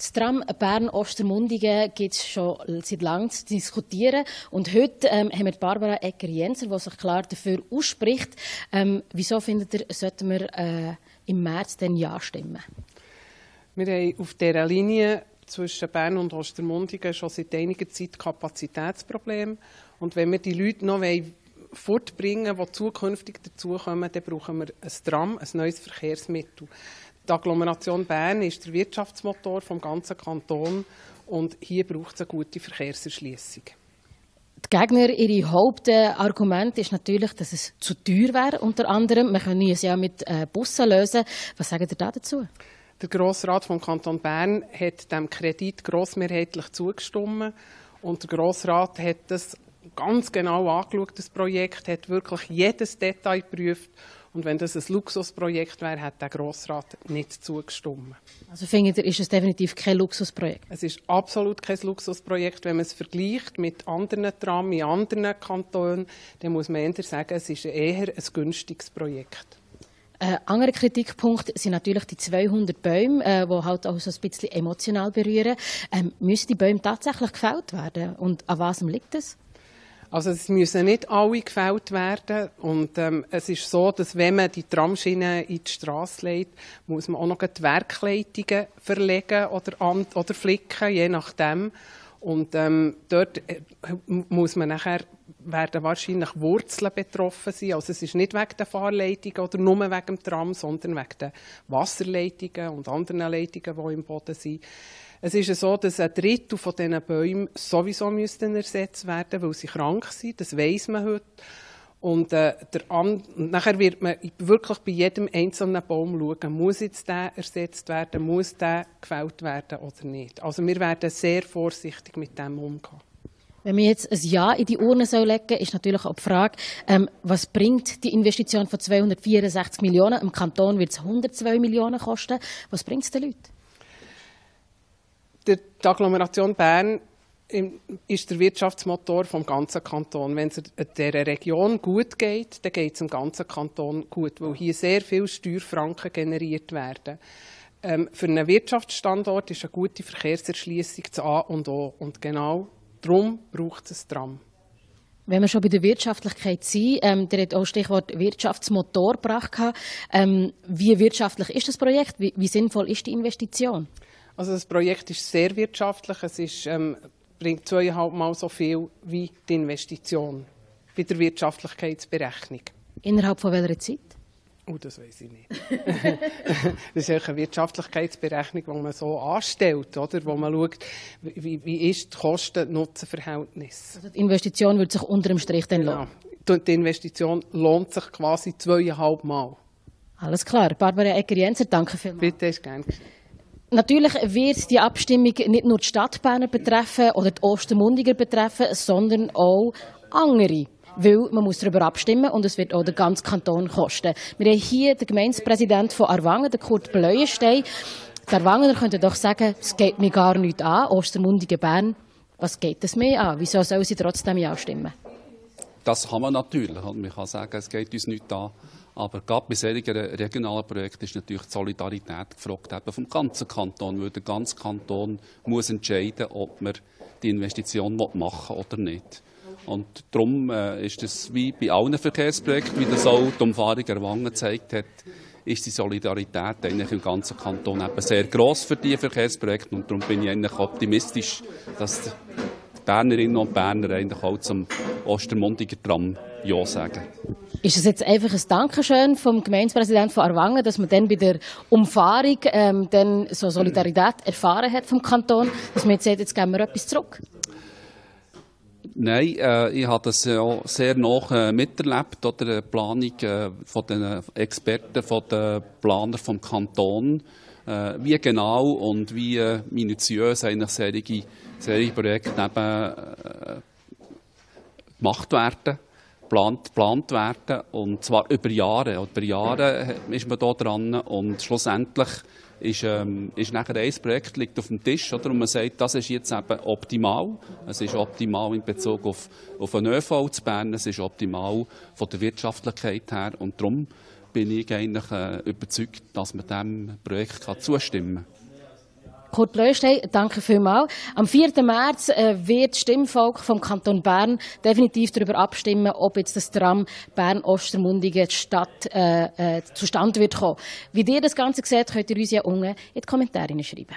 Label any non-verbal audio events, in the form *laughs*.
Das Tram Bern-Ostermundigen gibt es schon seit langem zu diskutieren. Und heute ähm, haben wir Barbara Ecker-Jenser, die sich klar dafür ausspricht. Ähm, wieso findet ihr, sollten wir äh, im März dann Ja stimmen? Wir haben auf dieser Linie zwischen Bern und Ostermundigen schon seit einiger Zeit Kapazitätsprobleme. Und wenn wir die Leute noch fortbringen wollen, die zukünftig dazukommen, dann brauchen wir ein Tram, ein neues Verkehrsmittel. Die Agglomeration Bern ist der Wirtschaftsmotor des ganzen Kantons und hier braucht es eine gute Verkehrserschließung. Die Gegner, ihre Hauptargument ist natürlich, dass es zu teuer wäre, unter anderem. Wir können es ja mit äh, Bussen lösen. Was sagen Sie dazu? Der Grossrat vom Kanton Bern hat dem Kredit grossmehrheitlich zugestimmt und der Grossrat hat das ganz genau angeschaut, das Projekt, hat wirklich jedes Detail geprüft und wenn das ein Luxusprojekt wäre, hätte der Grossrat nicht zugestimmt. Also findet ihr, ist es definitiv kein Luxusprojekt? Es ist absolut kein Luxusprojekt. Wenn man es vergleicht mit anderen Tram in anderen Kantonen, dann muss man eher sagen, es ist eher ein günstiges Projekt. Ein anderer Kritikpunkt sind natürlich die 200 Bäume, äh, die halt auch so ein bisschen emotional berühren. Ähm, müssen die Bäume tatsächlich gefällt werden? Und an was liegt das? Also es müssen nicht alle gefällt werden und ähm, es ist so, dass wenn man die Tramschiene in die Straße legt, muss man auch noch die Werkleitungen verlegen oder, an, oder flicken, je nachdem. Und ähm, dort äh, muss man nachher werden wahrscheinlich Wurzeln betroffen sein. Also es ist nicht wegen der Fahrleitungen oder nur wegen dem Tram, sondern wegen der Wasserleitungen und anderen Leitungen, die im Boden sind. Es ist so, dass ein Drittel von diesen Bäumen sowieso müssten ersetzt werden, weil sie krank sind. Das weiß man heute. Und, äh, der An nachher wird man wirklich bei jedem einzelnen Baum schauen, muss jetzt der ersetzt werden, muss der gefällt werden oder nicht. Also wir werden sehr vorsichtig mit dem umgehen. Wenn wir jetzt ein Ja in die Urne soll legen ist natürlich auch die Frage, ähm, was bringt die Investition von 264 Millionen? Im Kanton wird es 102 Millionen kosten. Was bringt es den Leuten? Die Agglomeration Bern ist der Wirtschaftsmotor vom ganzen Kanton. Wenn es dieser Region gut geht, dann geht es im ganzen Kanton gut, weil hier sehr viele Steuerfranken generiert werden. Ähm, für einen Wirtschaftsstandort ist eine gute Verkehrserschließung das A und O. Und genau darum braucht es ein Tram. Wenn wir schon bei der Wirtschaftlichkeit sind, ähm, der hat auch Stichwort Wirtschaftsmotor gebracht. Ähm, wie wirtschaftlich ist das Projekt? Wie, wie sinnvoll ist die Investition? Also das Projekt ist sehr wirtschaftlich. Es ist, ähm, bringt zweieinhalb Mal so viel wie die Investition bei der Wirtschaftlichkeitsberechnung. Innerhalb von welcher Zeit? Oh, das weiß ich nicht. *laughs* das ist eine Wirtschaftlichkeitsberechnung, die man so anstellt, oder? wo man schaut, wie, wie ist das Kosten-Nutzen-Verhältnis. Also die Investition würde sich unter dem Strich dann lohnen? Ja, die Investition lohnt sich quasi zweieinhalb Mal. Alles klar. Barbara Ecker-Jenser, danke vielmals. Bitte, ist gerne. Natürlich wird die Abstimmung nicht nur die Stadtberner betreffen oder die Ostermundiger betreffen, sondern auch andere. Weil man muss darüber abstimmen und es wird auch den ganzen Kanton kosten. Wir haben hier den Gemeindepräsidenten von Arwangen, den Kurt Bleuenstein. Die Arwangener könnten doch sagen, es geht mir gar nicht an, Ostermundigen Bern. Was geht es mir an? Wieso sollen sie trotzdem ja stimmen? Das kann man natürlich. Man kann sagen, es geht uns nicht an. Aber gerade bei solchen regionalen Projekten ist natürlich die Solidarität gefragt, eben vom ganzen Kanton, weil der ganze Kanton muss entscheiden, ob man die Investition machen will oder nicht. Und darum äh, ist es wie bei allen Verkehrsprojekten, wie das auch die Umfahrung Erwangen gezeigt hat, ist die Solidarität eigentlich im ganzen Kanton eben sehr gross für diese Verkehrsprojekte. Und darum bin ich eigentlich optimistisch, dass die Bernerinnen und Berner eigentlich auch zum Ostermundiger Tram Ja sagen. Ist es jetzt einfach ein Dankeschön vom Gemeindepräsidenten von Arwangen, dass man dann bei der Umfahrung ähm, dann so Solidarität erfahren hat vom Kanton, dass man jetzt sagt, jetzt geben wir etwas zurück? Nein, äh, ich habe das ja sehr noch äh, miterlebt, oder die Planung äh, von den Experten, von den Planern vom Kanton, äh, wie genau und wie äh, minutiös eigentlich solche, solche Projekte eben, gemacht werden geplant, geplant werden. Und zwar über Jahre. Über Jahre ist man da dran. Und schlussendlich ist, ähm, ist nachher ein Projekt liegt auf dem Tisch, oder? Und man sagt, das ist jetzt eben optimal. Es ist optimal in Bezug auf, auf den ÖV zu Bern. Es ist optimal von der Wirtschaftlichkeit her. Und darum bin ich eigentlich äh, überzeugt, dass man diesem Projekt kann zustimmen kann. Kurt Blöstein, danke vielmals. Am 4. März äh, wird das Stimmvolk vom Kanton Bern definitiv darüber abstimmen, ob jetzt das Tram Bern-Ostermundigen Stadt äh, äh, zustande wird kommen. Wie ihr das Ganze seht, könnt ihr uns ja unten in die Kommentare schreiben.